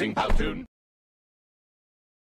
using Powtoon.